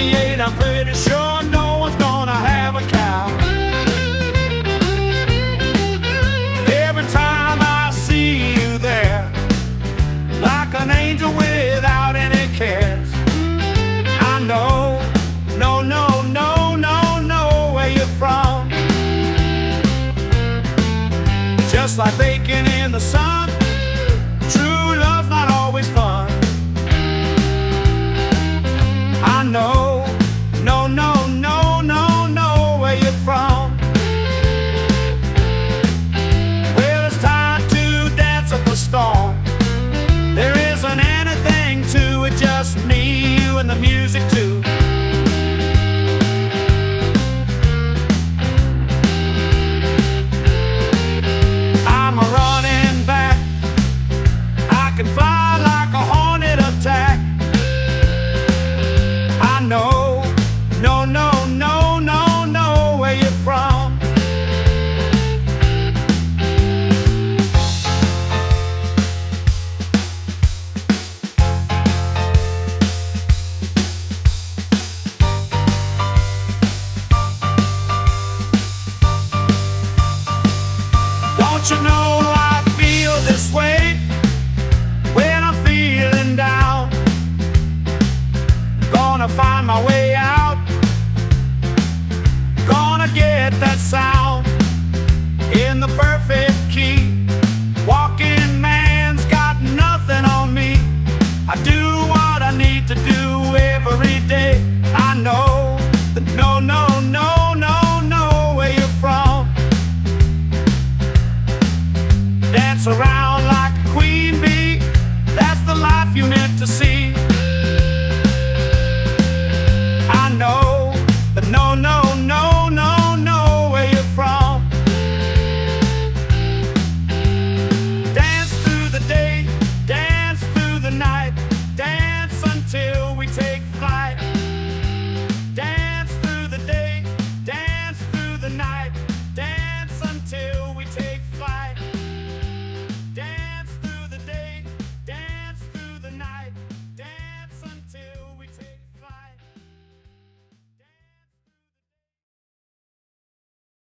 street, I'm pretty sure no one's gonna have a cow. Every time I see you there, like an angel without any cares, I know, no, no, no, no, no, where you're from. Just like bacon in the sun, true the music too. I'm running back. I can fly like a hornet attack. I know, you know I feel this way when I'm feeling down? Gonna find my way out. Gonna get that sound in the perfect key. Walking man's got nothing on me. I do what I need to do. dance around like a queen bee. That's the life you meant to see.